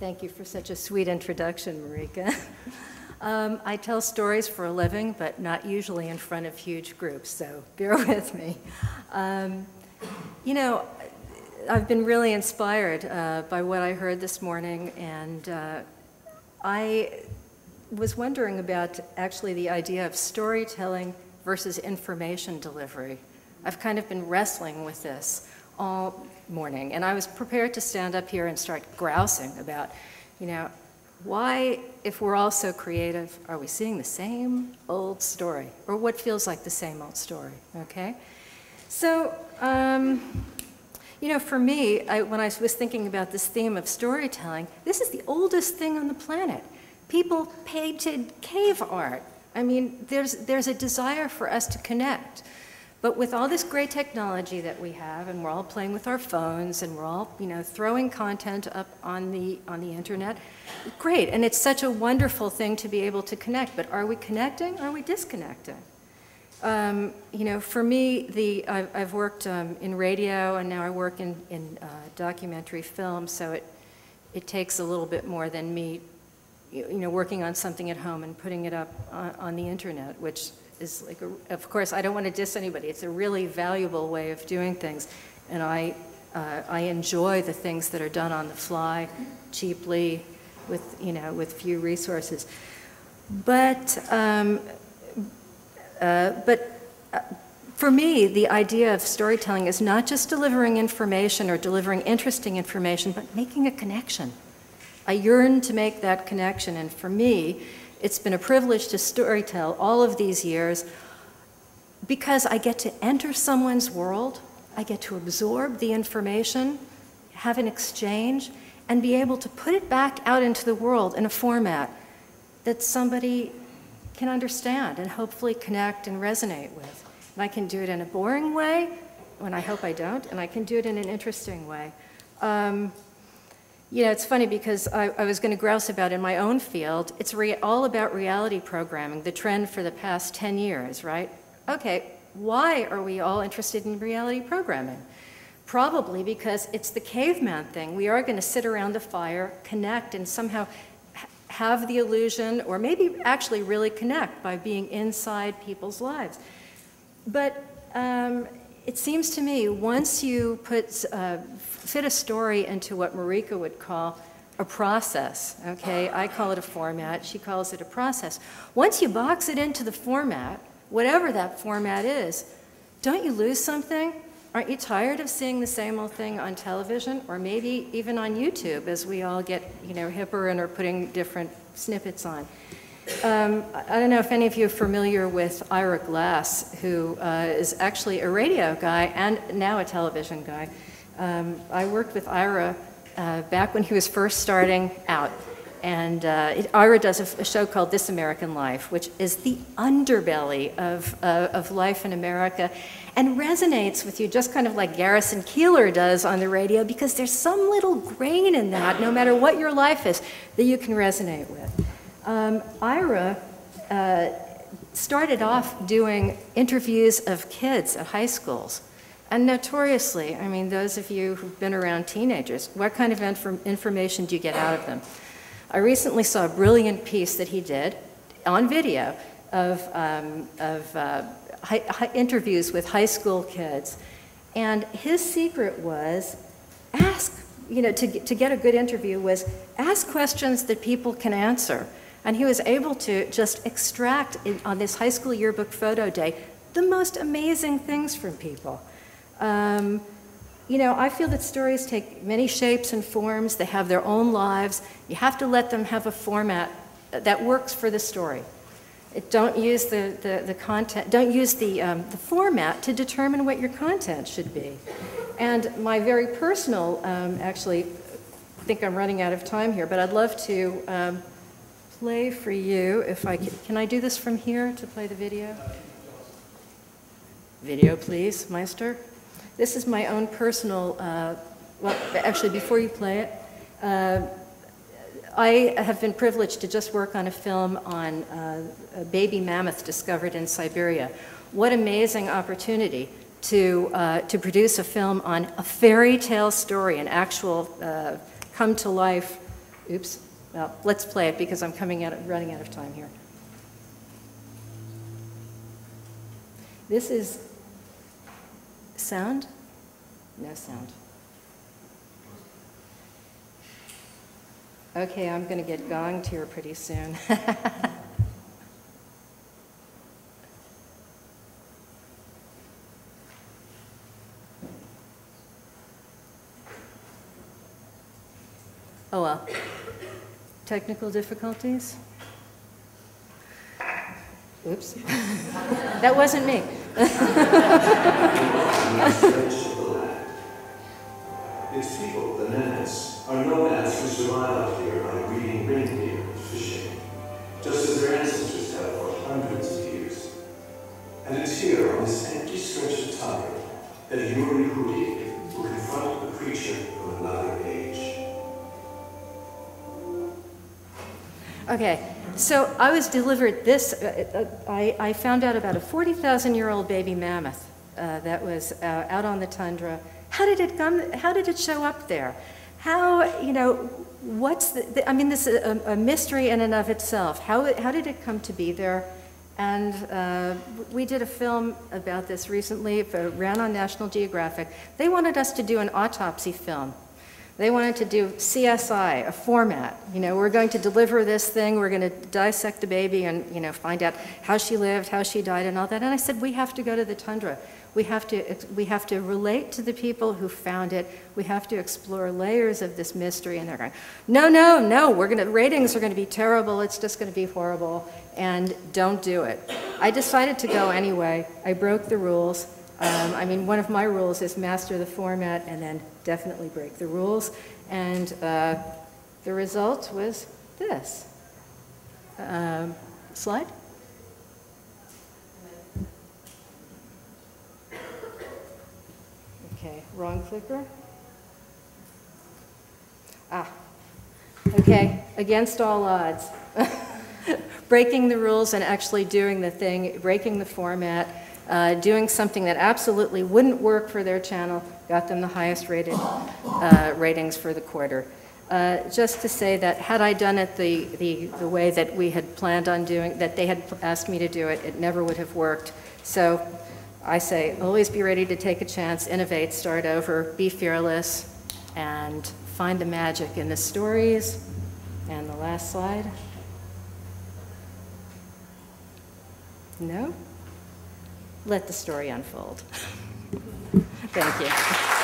Thank you for such a sweet introduction, Marika. um, I tell stories for a living, but not usually in front of huge groups, so bear with me. Um, you know, I've been really inspired uh, by what I heard this morning, and uh, I was wondering about actually the idea of storytelling versus information delivery. I've kind of been wrestling with this all morning, and I was prepared to stand up here and start grousing about, you know, why, if we're all so creative, are we seeing the same old story, or what feels like the same old story, okay? So, um, you know, for me, I, when I was thinking about this theme of storytelling, this is the oldest thing on the planet. People painted cave art. I mean, there's, there's a desire for us to connect. But with all this great technology that we have, and we're all playing with our phones, and we're all, you know, throwing content up on the, on the internet, great. And it's such a wonderful thing to be able to connect. But are we connecting? Or are we disconnecting? Um, you know, for me, the, I've, I've worked um, in radio, and now I work in, in uh, documentary film, so it, it takes a little bit more than me, you know, working on something at home and putting it up on, on the internet, which is like, a, of course, I don't want to diss anybody. It's a really valuable way of doing things. And I, uh, I enjoy the things that are done on the fly, cheaply, with, you know, with few resources. But, um, uh, but uh, for me, the idea of storytelling is not just delivering information or delivering interesting information, but making a connection. I yearn to make that connection, and for me, it's been a privilege to storytell all of these years because I get to enter someone's world, I get to absorb the information, have an exchange, and be able to put it back out into the world in a format that somebody can understand and hopefully connect and resonate with. And I can do it in a boring way, when I hope I don't, and I can do it in an interesting way. Um, you know, it's funny because I, I was going to grouse about in my own field, it's all about reality programming, the trend for the past 10 years, right? Okay, why are we all interested in reality programming? Probably because it's the caveman thing. We are going to sit around the fire, connect, and somehow have the illusion, or maybe actually really connect by being inside people's lives. But um, it seems to me once you put, uh, fit a story into what Marika would call a process, okay? I call it a format, she calls it a process. Once you box it into the format, whatever that format is, don't you lose something? Aren't you tired of seeing the same old thing on television or maybe even on YouTube as we all get, you know, hipper and are putting different snippets on? Um, I don't know if any of you are familiar with Ira Glass, who uh, is actually a radio guy and now a television guy. Um, I worked with Ira uh, back when he was first starting out. And uh, it, Ira does a, a, show called This American Life, which is the underbelly of, uh, of life in America and resonates with you just kind of like Garrison Keillor does on the radio because there's some little grain in that, no matter what your life is, that you can resonate with. Um, Ira uh, started off doing interviews of kids at high schools. And notoriously, I mean, those of you who've been around teenagers, what kind of inf information do you get out of them? I recently saw a brilliant piece that he did on video of, um, of uh, interviews with high school kids. And his secret was ask, you know, to, to get a good interview was ask questions that people can answer. And he was able to just extract in, on this high school yearbook photo day the most amazing things from people. Um, you know, I feel that stories take many shapes and forms. They have their own lives. You have to let them have a format that works for the story. It, don't use the, the, the, content, don't use the, um, the format to determine what your content should be. And my very personal, um, actually, I think I'm running out of time here, but I'd love to um, play for you if I can. Can I do this from here to play the video? Video, please, Meister. This is my own personal, uh, well, actually, before you play it, uh, I have been privileged to just work on a film on uh, a baby mammoth discovered in Siberia. What amazing opportunity to, uh, to produce a film on a fairy tale story, an actual uh, come to life Oops. Well, let's play it because I'm coming out, running out of time here. This is sound? No sound. Okay, I'm going to get gonged here pretty soon. oh well. Technical difficulties? Oops. that wasn't me. Its people, the Nenets, are nomads who survive out here by breeding reindeer and fishing, just as their ancestors have for hundreds of years. And it's here on this empty stretch of tundra that Yuri Okay, so I was delivered this. Uh, uh, I, I, found out about a 40,000 year old baby mammoth uh, that was uh, out on the tundra. How did it come? How did it show up there? How, you know, what's the, the I mean, this is a, a, mystery in and of itself. How, how did it come to be there? And uh, we did a film about this recently, it ran on National Geographic. They wanted us to do an autopsy film they wanted to do CSI, a format. You know, we're going to deliver this thing, we're going to dissect the baby and, you know, find out how she lived, how she died, and all that. And I said, we have to go to the tundra. We have to, we have to relate to the people who found it. We have to explore layers of this mystery. And they're going, no, no, no, we're going to, ratings are going to be terrible. It's just going to be horrible. And don't do it. I decided to go anyway. I broke the rules. Um, I mean, one of my rules is master the format and then definitely break the rules. And uh, the result was this. Um, slide? Okay, wrong clicker. Ah, okay, against all odds. breaking the rules and actually doing the thing, breaking the format, uh, doing something that absolutely wouldn't work for their channel, got them the highest rated uh, ratings for the quarter. Uh, just to say that had I done it the, the, the way that we had planned on doing, that they had asked me to do it, it never would have worked. So I say, always be ready to take a chance, innovate, start over, be fearless, and find the magic in the stories. And the last slide. No? Let the story unfold. Thank you.